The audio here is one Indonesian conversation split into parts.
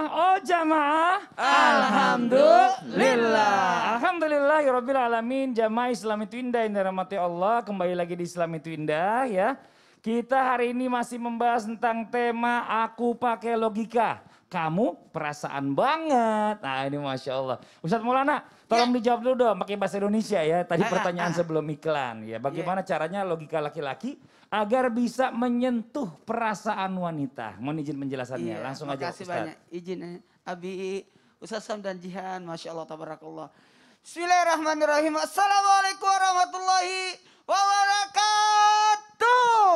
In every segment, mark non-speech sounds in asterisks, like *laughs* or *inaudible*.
jamaah, oh jamaah. Alhamdulillah. Alhamdulillah, Rabbil Alamin. Jamaah Islam itu indah, yang dirahmati Allah. Kembali lagi di Islam itu indah ya. Kita hari ini masih membahas tentang tema aku pakai logika. Kamu perasaan banget. Nah ini Masya Allah. Ustadz Maulana, tolong dijawab dulu dong pakai bahasa Indonesia ya. Tadi Ah, ah, pertanyaan ah. sebelum iklan ya. Bagaimana caranya logika laki-laki agar bisa menyentuh perasaan wanita. Mohon izin penjelasannya. Iya, Langsung aja Ustadz. banyak. Izin eh, Abi Ustaz Sam dan Jihan, Masya Allah, Tabarakallah. Bismillahirrahmanirrahim. Assalamualaikum warahmatullahi wabarakatuh.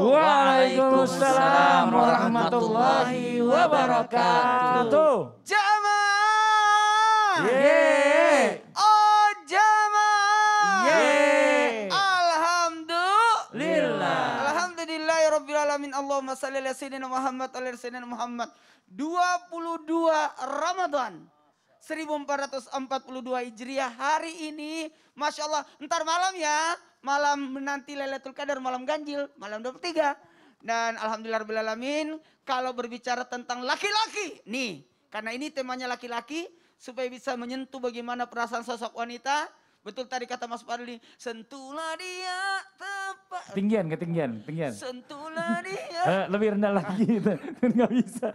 Waalaikumsalam warahmatullahi wabarakatuh. Jamaah. Yeay. Oh jamaah. Yeay. Alhamdulillah. Alhamdulillah ya Rabbil Alamin. Allahumma salli ala Sayyidina Muhammad ala Sayyidina Muhammad. 22 Ramadan. 1442 Hijriah hari ini. Masya Allah. Ntar malam ya. Malam menanti Lailatul Qadar, malam ganjil, malam 23. Dan Alhamdulillah Rabbil Alamin. Kalau berbicara tentang laki-laki. Nih, karena ini temanya laki-laki. Supaya bisa menyentuh bagaimana perasaan sosok wanita. Betul tadi kata Mas Fadli. Sentuhlah dia tepat. Ketinggian, ketinggian, ketinggian. Sentuhlah dia. Eh, lebih rendah lagi *laughs* itu. *laughs* Nggak bisa.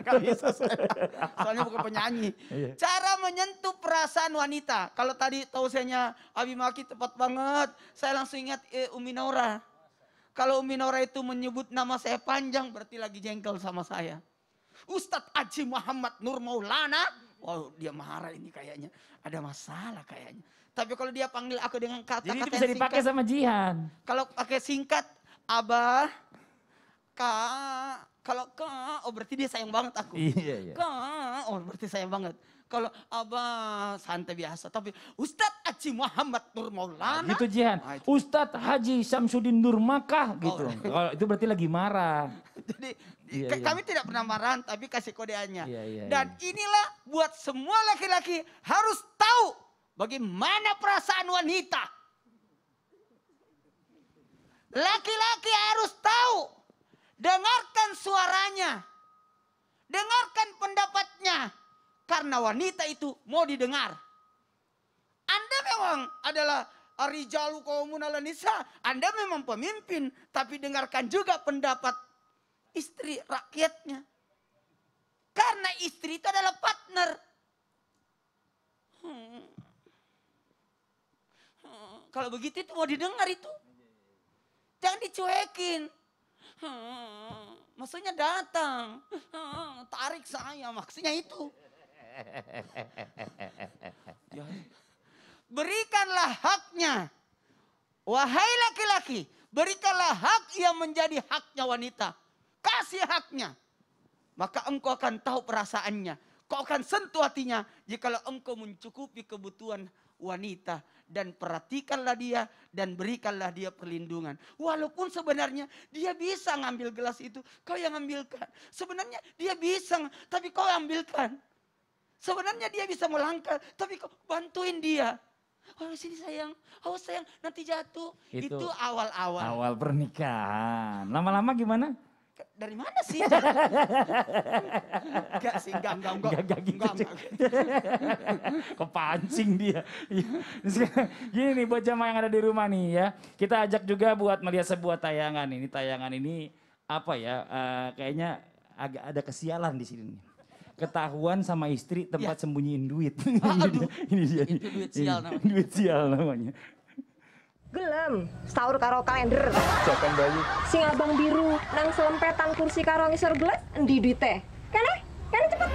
Gak bisa saya. Soalnya bukan penyanyi. Iya. Cara menyentuh perasaan wanita. Kalau tadi tausiahnya Abi Maki tepat banget. Saya langsung ingat eh, Umi Nora. Kalau Umi Nora itu menyebut nama saya panjang berarti lagi jengkel sama saya. Ustadz Aji Muhammad Nur Maulana. Wow dia marah ini kayaknya. Ada masalah kayaknya. Tapi kalau dia panggil aku dengan kata-kata Jadi bisa dipakai singkat, sama Jihan. kalau pakai singkat, Abah, Kak, kalau Kak, oh berarti dia sayang banget aku. Iya, iya. Kak, oh berarti sayang banget. Kalau Abah santai biasa, tapi Ustadz Aji Muhammad Nur Maulana. Gitu Jihan. Nah. Ustadz Haji Samsudin Nurmakah gitu. Oh. Kalau itu berarti lagi marah. *laughs* Jadi Iya, iya. kami tidak pernah marah, tapi kasih kodeannya. Iya, iya, Dan inilah buat semua laki-laki harus tahu bagaimana perasaan wanita. Laki-laki harus tahu, dengarkan suaranya, dengarkan pendapatnya, karena wanita itu mau didengar. Anda memang adalah Arijalu kaumun ala nisa. Anda memang pemimpin, tapi dengarkan juga pendapat istri rakyatnya. Karena istri itu adalah partner. Hmm. Hmm. Kalau begitu itu mau didengar itu. Jangan dicuekin. Hmm. Maksudnya datang. Hmm. Tarik saya, maksudnya itu. Berikanlah haknya. Wahai laki-laki, berikanlah hak yang menjadi haknya wanita. Kasih haknya. Maka engkau akan tahu perasaannya. Kau akan sentuh hatinya jikalau engkau mencukupi kebutuhan wanita. Dan perhatikanlah dia dan berikanlah dia perlindungan. Walaupun sebenarnya dia bisa ngambil gelas itu, kau yang ambilkan. Sebenarnya dia bisa, tapi kau ambilkan. Sebenarnya dia bisa melangkah, tapi kau bantuin dia. Oh sini sayang, oh sayang nanti jatuh. Itu awal-awal. Awal pernikahan. Lama-lama gimana? Dari mana sih? *laughs* Enggak sih, enggak, enggak, enggak. Enggak, enggak gitu. Enggak, *laughs* enggak. Kepancing dia. Iya. Gini nih buat jamaah yang ada di rumah nih ya. Kita ajak juga buat melihat sebuah tayangan. Ini tayangan ini apa ya? eh, kayaknya agak ada kesialan di sini nih. Ketahuan sama istri tempat sembunyiin duit. *laughs* ini aduh. dia. Ini dia. Itu duit sial Ini, namanya. Duit sial namanya. Gelem, sahur karo kalender. Siapkan bayi. Sing abang biru nang selempetan kursi karo ngisor gelas endi duite? Kene? Kene cepet.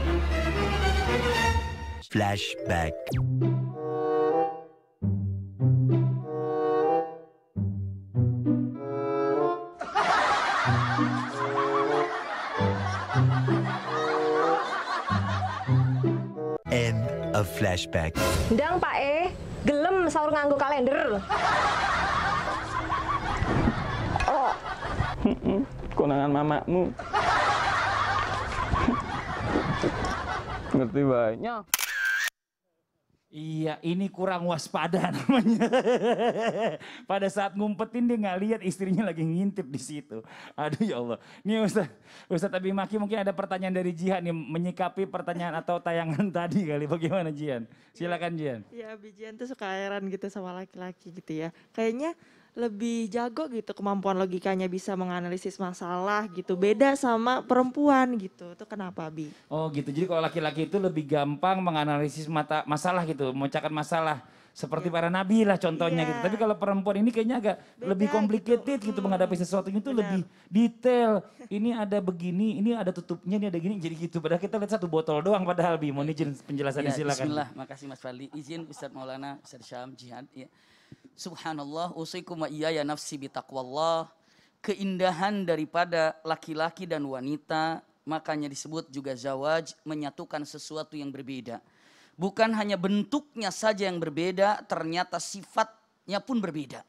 Flashback. Flashback. Ndang Pak E, gelem sahur nganggo kalender. Konangan mamamu. Ngerti banyak. Iya, ini kurang waspada *laughs* namanya. Pada saat ngumpetin dia nggak lihat istrinya lagi ngintip di situ. Aduh ya Allah. Nih Ustaz, Ustaz Abi Maki mungkin ada pertanyaan dari Jihan nih menyikapi pertanyaan atau tayangan *laughs* tadi kali. Bagaimana Jihan? Silakan Jihan. Ya Bijian tuh suka heran gitu sama laki-laki gitu ya. Kayaknya lebih jago gitu kemampuan logikanya bisa menganalisis masalah gitu. Beda sama perempuan gitu. Itu kenapa Bi? Oh gitu. Jadi kalau laki-laki itu lebih gampang menganalisis mata masalah gitu, memecahkan masalah. Seperti para nabi lah contohnya Iya. gitu. Tapi kalau perempuan ini kayaknya agak Beda lebih complicated gitu. gitu, Hmm, menghadapi sesuatu itu benar. lebih detail. Ini ada begini, ini ada tutupnya, ini ada gini. Jadi gitu. Padahal kita lihat satu botol doang padahal Bi. Mohon izin penjelasannya Ya, silakan. Bismillah, makasih Mas Fadli. Izin Ustaz Maulana, Ustaz Syam, Jihad. Ya. Subhanallah, usikum wa iya ya nafsi bitaqwallah. Keindahan daripada laki-laki dan wanita, makanya disebut juga zawaj, menyatukan sesuatu yang berbeda. Bukan hanya bentuknya saja yang berbeda, ternyata sifatnya pun berbeda.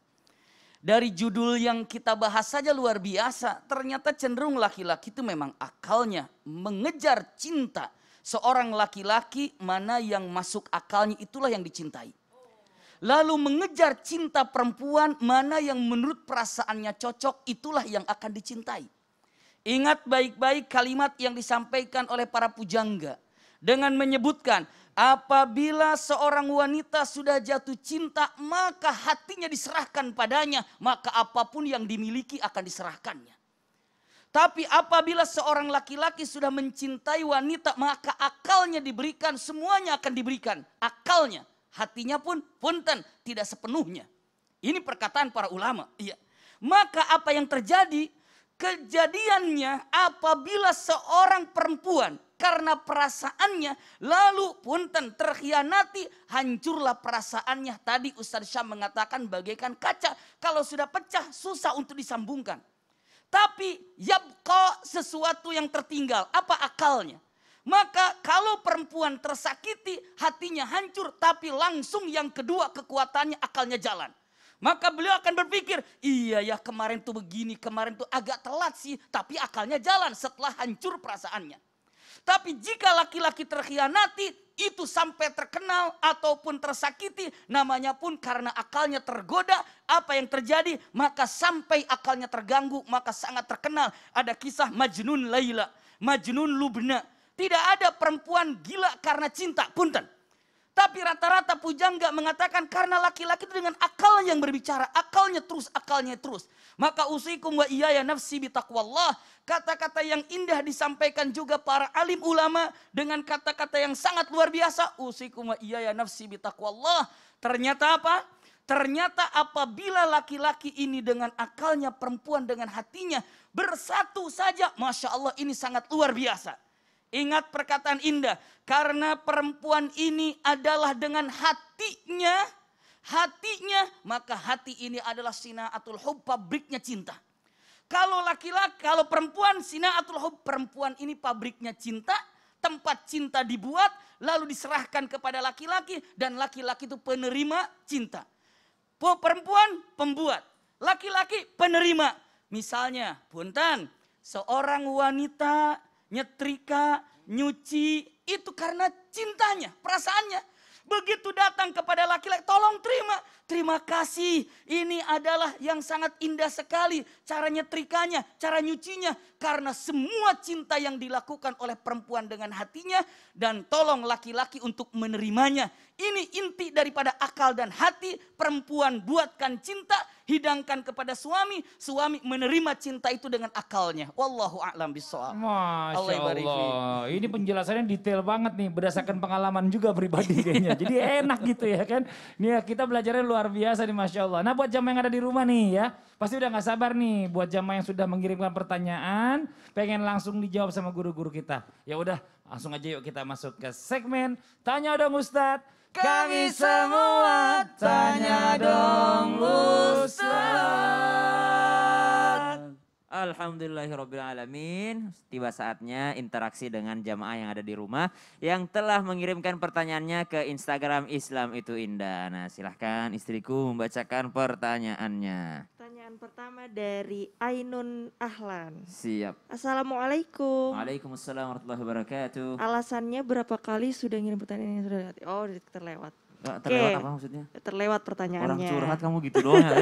Dari judul yang kita bahas saja luar biasa, ternyata cenderung laki-laki itu memang akalnya mengejar cinta. Seorang laki-laki mana yang masuk akalnya itulah yang dicintai. Lalu mengejar cinta perempuan mana yang menurut perasaannya cocok itulah yang akan dicintai. Ingat baik-baik kalimat yang disampaikan oleh para pujangga. Dengan menyebutkan apabila seorang wanita sudah jatuh cinta maka hatinya diserahkan padanya. Maka apa pun yang dimiliki akan diserahkannya. Tapi apabila seorang laki-laki sudah mencintai wanita maka akalnya diberikan semuanya akan diberikan. Akalnya hatinya pun punten tidak sepenuhnya. Ini perkataan para ulama. Iya. Maka apa yang terjadi? Kejadiannya apabila seorang perempuan karena perasaannya lalu punten terkhianati hancurlah perasaannya. Tadi Ustaz Syam mengatakan bagaikan kaca kalau sudah pecah susah untuk disambungkan. Tapi yabqa sesuatu yang tertinggal. Apa akalnya? Maka kalau perempuan tersakiti hatinya hancur tapi langsung yang kedua kekuatannya akalnya jalan. Maka beliau akan berpikir, iya ya kemarin tuh begini, kemarin tuh agak telat sih, tapi akalnya jalan setelah hancur perasaannya. Tapi jika laki-laki terkhianati, itu sampai terkenal ataupun tersakiti, namanya pun karena akalnya tergoda, apa yang terjadi, maka sampai akalnya terganggu, maka sangat terkenal. Ada kisah Majnun Laila, Majnun Lubna. Tidak ada perempuan gila karena cinta, punten. Tapi rata-rata pujangga mengatakan karena laki-laki itu dengan akal yang berbicara. Akalnya terus, akalnya terus. Maka usikum wa iya ya nafsi bitaqwallah. Kata-kata yang indah disampaikan juga para alim ulama dengan kata-kata yang sangat luar biasa. Usikum wa iya ya nafsi bitaqwallah. Ternyata apa? Ternyata apabila laki-laki ini dengan akalnya, perempuan dengan hatinya bersatu saja. Masya Allah ini sangat luar biasa. Ingat perkataan indah, karena perempuan ini adalah dengan hatinya, hatinya, maka hati ini adalah sinaatul hub, pabriknya cinta. Kalau laki-laki, kalau perempuan sinaatul hub, perempuan ini pabriknya cinta, tempat cinta dibuat, lalu diserahkan kepada laki-laki, dan laki-laki itu penerima cinta. Perempuan pembuat, laki-laki penerima. Misalnya, punten, seorang wanita nyetrika, nyuci, itu karena cintanya, perasaannya. Begitu datang kepada laki-laki, tolong terima. Terima kasih, ini adalah yang sangat indah sekali. Cara nyetrikanya, cara nyucinya. Karena semua cinta yang dilakukan oleh perempuan dengan hatinya. Dan tolong laki-laki untuk menerimanya. Ini inti daripada akal dan hati. Perempuan buatkan cinta, hidangkan kepada suami. Suami menerima cinta itu dengan akalnya. Wallahu a'lam bishawab. Masya Allah Allah, ini penjelasannya detail banget nih, berdasarkan pengalaman juga pribadi *laughs* kayaknya. Jadi enak gitu ya kan. Nih ya, kita belajarnya luar biasa nih Masya Allah. Nah buat jamaah yang ada di rumah nih ya, pasti udah gak sabar nih buat jamaah yang sudah mengirimkan pertanyaan, pengen langsung dijawab sama guru-guru kita. Ya udah, langsung aja yuk kita masuk ke segmen Tanya dong Ustadz. Kami semua tanya dong Ustadz. Alhamdulillahirrabbilalamin. Tiba saatnya interaksi dengan jamaah yang ada di rumah yang telah mengirimkan pertanyaannya ke Instagram Islam itu indah. Nah silahkan istriku membacakan pertanyaannya. Pertanyaan pertama dari Ainun Ahlan. Siap. Assalamualaikum. Waalaikumsalam warahmatullahi wabarakatuh. Alasannya berapa kali sudah ngirim pertanyaan yang sudah lewat? Oh, terlewat. Terlewat Oke. apa maksudnya? Terlewat Orang pertanyaannya. curhat kamu gitu doang. ya.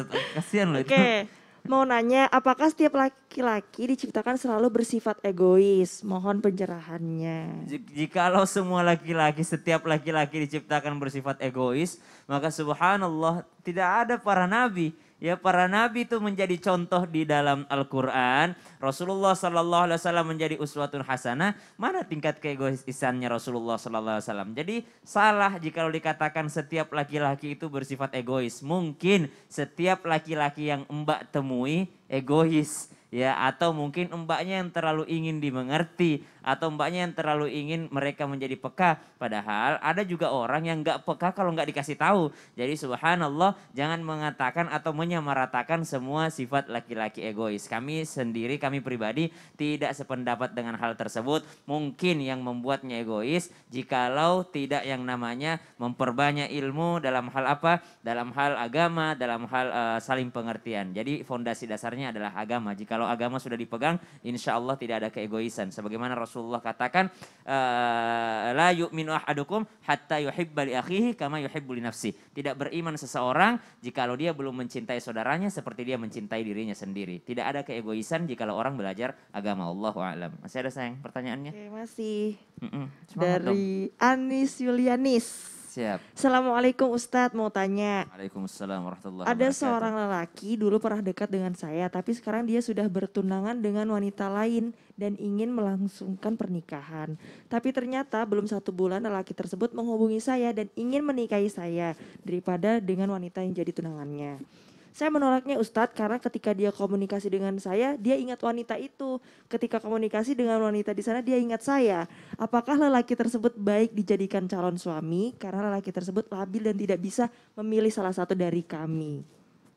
*laughs* Kasihan loh itu. Oke, mau nanya apakah setiap laki-laki diciptakan selalu bersifat egois? Mohon pencerahannya. Jik- Jikalau semua laki-laki, setiap laki-laki diciptakan bersifat egois, maka subhanallah tidak ada para nabi. Ya para nabi itu menjadi contoh di dalam Al-Quran. Rasulullah Sallallahu Alaihi Wasallam menjadi uswatun hasanah. Mana tingkat keegoisannya Rasulullah Sallallahu Alaihi Wasallam? Jadi salah jikalau dikatakan setiap laki-laki itu bersifat egois. Mungkin setiap laki-laki yang mbak temui egois ya atau mungkin mbaknya yang terlalu ingin dimengerti atau mbaknya yang terlalu ingin mereka menjadi peka. Padahal ada juga orang yang nggak peka kalau nggak dikasih tahu. Jadi subhanallah jangan mengatakan atau menyamaratakan semua sifat laki-laki egois. Kami sendiri kami pribadi tidak sependapat dengan hal tersebut. Mungkin yang membuatnya egois jikalau tidak yang namanya memperbanyak ilmu dalam hal apa? Dalam hal agama dalam hal eh, saling pengertian. Jadi fondasi dasarnya adalah agama jikalau agama sudah dipegang insya Allah tidak ada keegoisan. Sebagaimana Rasulullah katakan eh, la yu'minu ahadukum hatta yuhibba li akhihi kama yuhibbu li nafsi. Tidak beriman seseorang jikalau dia belum mencintai saudaranya seperti dia mencintai dirinya sendiri. Tidak ada keegoisan jikalau orang belajar agama. Allah alam. Masih ada sayang pertanyaannya? Oke, masih. Dong. dari Anis Yulianis. Siap Assalamualaikum Ustadz, mau tanya. Waalaikumsalam warahmatullahi Ada wabarakatuh. seorang lelaki dulu pernah dekat dengan saya, tapi sekarang dia sudah bertunangan dengan wanita lain dan ingin melangsungkan pernikahan. Tapi ternyata belum satu bulan lelaki tersebut menghubungi saya dan ingin menikahi saya daripada dengan wanita yang jadi tunangannya. Saya menolaknya Ustadz karena ketika dia komunikasi dengan saya, dia ingat wanita itu. Ketika komunikasi dengan wanita di sana, dia ingat saya. Apakah lelaki tersebut baik dijadikan calon suami karena lelaki tersebut labil dan tidak bisa memilih salah satu dari kami?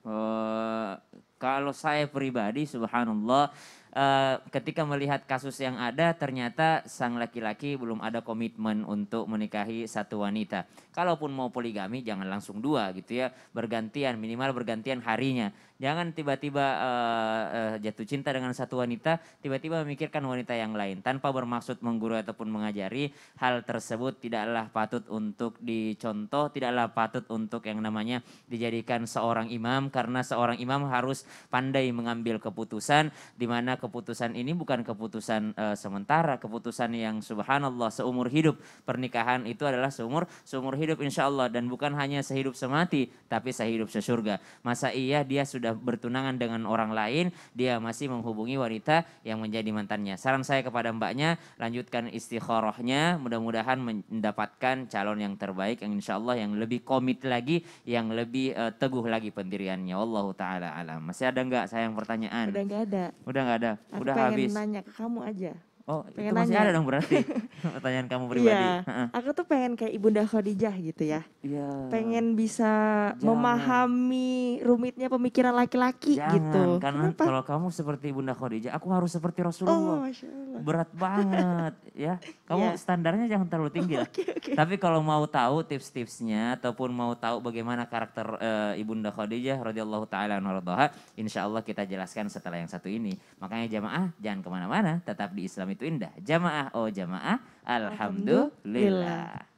Eh, kalau saya pribadi, subhanallah, eh, ketika melihat kasus yang ada, ternyata sang laki-laki belum ada komitmen untuk menikahi satu wanita. Kalaupun mau poligami, jangan langsung dua gitu ya, bergantian, minimal bergantian harinya. Jangan tiba-tiba eh, eh, jatuh cinta dengan satu wanita, tiba-tiba memikirkan wanita yang lain tanpa bermaksud menggurui ataupun mengajari. Hal tersebut tidaklah patut untuk dicontoh, tidaklah patut untuk yang namanya dijadikan seorang imam karena seorang imam harus pandai mengambil keputusan di mana keputusan ini bukan keputusan eh, sementara, keputusan yang subhanallah seumur hidup. Pernikahan itu adalah seumur seumur hidup insya Allah dan bukan hanya sehidup semati tapi sehidup sesurga. Masa iya dia sudah bertunangan dengan orang lain, dia masih menghubungi wanita yang menjadi mantannya. Saran saya kepada mbaknya, lanjutkan istikharahnya, mudah-mudahan mendapatkan calon yang terbaik yang insya Allah yang lebih komit lagi, yang lebih eh, teguh lagi pendiriannya. Wallahu taala alam. Masih ada nggak sayang pertanyaan? Udah nggak ada. Udah nggak ada, Aku udah habis. nanya ke kamu aja. Oh, pengen itu masih nanya. ada dong berarti *laughs* pertanyaan kamu pribadi. Iya, aku tuh pengen kayak Ibunda Khadijah gitu ya. Iya. Pengen bisa Jangan. memahami rumitnya pemikiran laki-laki gitu. karena Kenapa? kalau kamu seperti Bunda Khadijah, aku harus seperti Oh, Rasulullah. Masya Allah. Berat banget ya. Kamu Iya. standarnya jangan terlalu tinggi lah. *laughs* Oke, oke. Tapi kalau mau tahu tips-tipsnya ataupun mau tahu bagaimana karakter eh, Ibunda Khadijah radhiyallahu taala anha, insya Allah kita jelaskan setelah yang satu ini. Makanya jamaah jangan ke mana-mana, tetap di Islam itu indah. Jamaah, oh jamaah, alhamdulillah. alhamdulillah.